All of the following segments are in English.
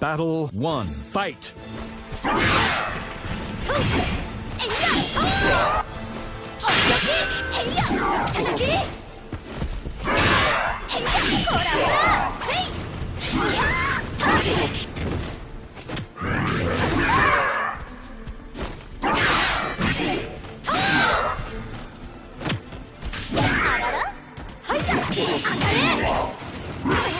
Battle 1. Fight!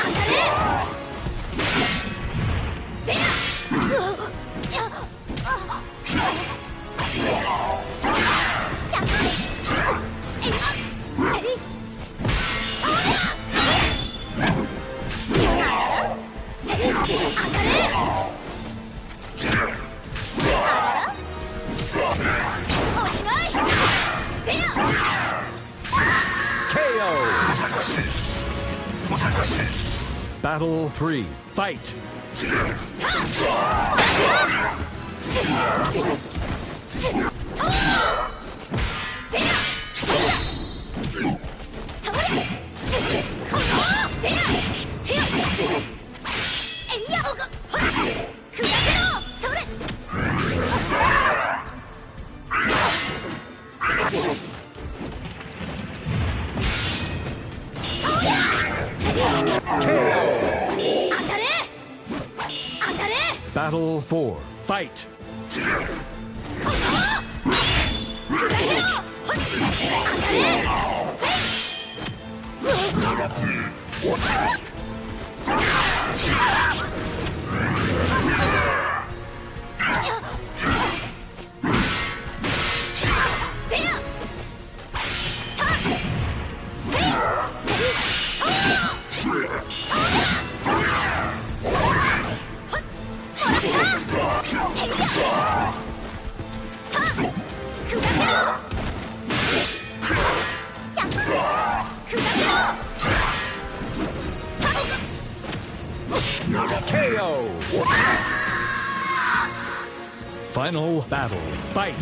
Battle 3. Fight! Battle 4. Fight! KO! Final battle. Fight!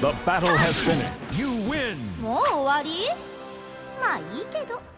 The battle has finished. You win! もう終わりまあいいけど。